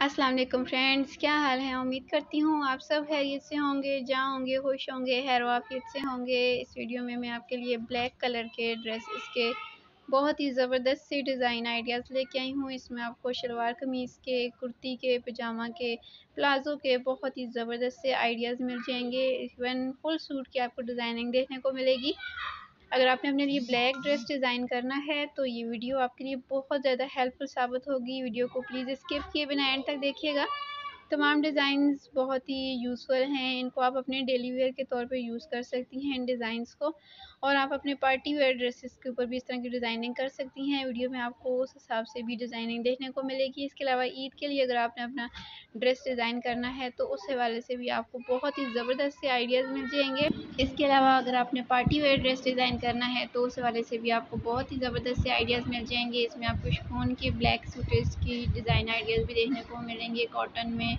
अस्सलाम वालेकुम फ्रेंड्स, क्या हाल है? उम्मीद करती हूँ आप सब हैरियत से होंगे, जहाँ होंगे, खुश होंगे हैर वाफियत से होंगे। इस वीडियो में मैं आपके लिए ब्लैक कलर के ड्रेसेस के बहुत ही ज़बरदस्त से डिज़ाइन आइडियाज़ लेके आई हूँ। इसमें आपको शलवार कमीज़ के, कुर्ती के, पजामा के, प्लाज़ो के बहुत ही ज़बरदस्त से आइडियाज़ मिल जाएँगे। इवन फुल सूट की आपको डिज़ाइनिंग देखने को मिलेगी। अगर आपने अपने लिए ब्लैक ड्रेस डिज़ाइन करना है तो ये वीडियो आपके लिए बहुत ज़्यादा हेल्पफुल साबित होगी। वीडियो को प्लीज़ स्किप किए बिना एंड तक देखिएगा। तमाम डिज़ाइंस बहुत ही यूज़फुल हैं। इनको आप अपने डेली वेयर के तौर पे यूज़ कर सकती हैं इन डिज़ाइंस को। और आप अपने पार्टी वेयर ड्रेसेस के ऊपर भी इस तरह की डिज़ाइनिंग कर सकती हैं। वीडियो में आपको उस हिसाब से भी डिज़ाइनिंग देखने को मिलेगी। इसके अलावा ईद के लिए अगर आपने अपना ड्रेस डिज़ाइन करना है तो उस हवाले से भी आपको बहुत ही ज़बरदस्त से आइडियाज़ मिल जाएँगे। इसके अलावा अगर आपने पार्टी वेयर ड्रेस डिज़ाइन करना है तो उस हवाले से भी आपको बहुत ही ज़बरदस्त से आइडियाज़ मिल जाएँगे। इसमें आपको शिफोन के ब्लैक सूटेज की डिज़ाइन आइडियाज़ भी देखने को मिलेंगे, कॉटन में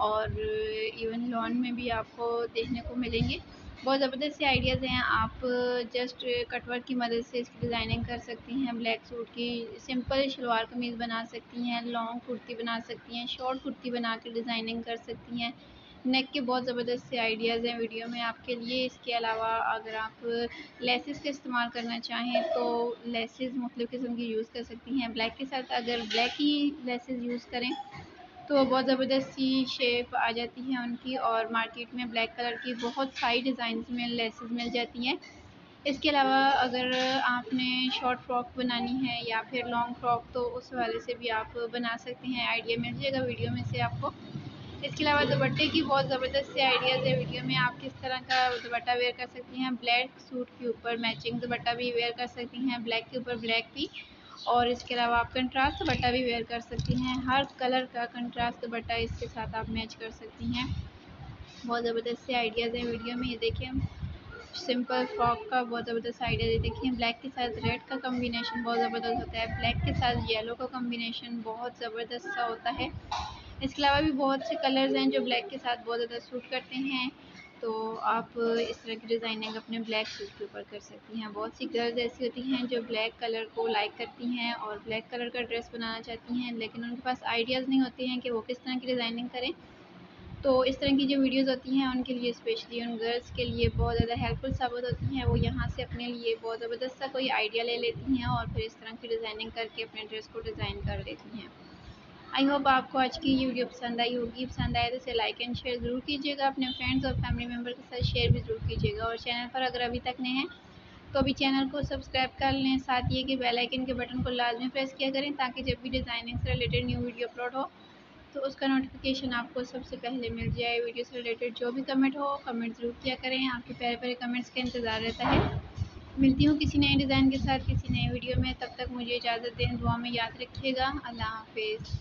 और इवन लॉन में भी आपको देखने को मिलेंगे। बहुत ज़बरदस्त से आइडियाज़ हैं। आप जस्ट कटवर्क की मदद से इसकी डिज़ाइनिंग कर सकती हैं ब्लैक सूट की सिंपल शलवार कमीज़ बना सकती हैं लॉन्ग कुर्ती बना सकती हैं शॉर्ट कुर्ती बना के डिज़ाइनिंग कर सकती हैं। नेक के बहुत ज़बरदस्त से आइडियाज़ हैं वीडियो में आपके लिए। इसके अलावा अगर आप लेसेस का इस्तेमाल करना चाहें तो लेसेस मुख्तु किस्म की यूज़ कर सकती हैं। ब्लैक के साथ अगर ब्लैक ही लेसेस यूज़ करें तो बहुत ज़बरदस्त सी शेप आ जाती है उनकी और मार्केट में ब्लैक कलर की बहुत सारी डिज़ाइन में लेसेस मिल जाती हैं। इसके अलावा अगर आपने शॉर्ट फ्रॉक बनानी है या फिर लॉन्ग फ्रॉक तो उस वाले से भी आप बना सकते हैं। आइडिया मिल जाएगा वीडियो में से आपको। इसके अलावा दुपट्टे की बहुत ज़बरदस्त से आइडियाज़ है। वीडियो में आप किस तरह का दुपट्टा वेयर कर सकती हैं। ब्लैक सूट के ऊपर मैचिंग दुपट्टा भी वेयर कर सकती हैं। ब्लैक के ऊपर ब्लैक भी। और इसके अलावा आप कंट्रास्ट दुपट्टा भी वेयर कर सकती हैं। हर कलर का कंट्रास्ट दुपट्टा इसके साथ आप मैच कर सकती हैं। बहुत ज़बरदस्त से आइडियाज़ हैं वीडियो में। ये देखिए सिंपल फ्रॉक का बहुत ज़बरदस्त आइडिया देखिए ब्लैक के साथ रेड का कम्बिनेशन बहुत ज़बरदस्त होता है। ब्लैक के साथ येलो का कम्बिनेशन बहुत ज़बरदस्त सा होता है। इसके अलावा भी बहुत से कलर्स हैं जो ब्लैक के साथ बहुत ज़्यादा सूट करते हैं। तो आप इस तरह की डिज़ाइनिंग अपने ब्लैक सूट के ऊपर कर सकती हैं। बहुत सी गर्ल्स ऐसी होती हैं जो ब्लैक कलर को लाइक करती हैं और ब्लैक कलर का ड्रेस बनाना चाहती हैं, लेकिन उनके पास आइडियाज़ नहीं होते हैं कि वो किस तरह की डिज़ाइनिंग करें। तो इस तरह की जो वीडियोस होती हैं उनके लिए स्पेशली उन गर्ल्स के लिए बहुत ज़्यादा हेल्पफुल साबित होती हैं। वो यहाँ से अपने लिए बहुत ज़बरदस्त सा कोई आइडिया ले लेती हैं और फिर इस तरह की डिज़ाइनिंग करके अपने ड्रेस को डिज़ाइन कर लेती हैं। आई होप आपको आज की वीडियो पसंद आई होगी, पसंद आए तो इसे लाइक एंड शेयर ज़रूर कीजिएगा। अपने फ्रेंड्स और फैमिली मेंबर के साथ शेयर भी ज़रूर कीजिएगा। और चैनल पर अगर अभी तक नहीं है तो अभी चैनल को सब्सक्राइब कर लें। साथ ये कि बेल आइकन के बटन को लाजमी प्रेस किया करें, ताकि जब भी डिज़ाइनिंग से रिलेटेड न्यू वीडियो अपलोड हो तो उसका नोटिफिकेशन आपको सबसे पहले मिल जाए। वीडियो से रिलेटेड जो भी कमेंट हो कमेंट ज़रूर किया करें। आपके प्यारे प्यारे कमेंट्स का इंतज़ार रहता है। मिलती हूँ किसी नए डिज़ाइन के साथ, किसी नए वीडियो में। तब तक मुझे इजाज़त दें, दुआ में याद रखिएगा। अल्लाह हाफिज़।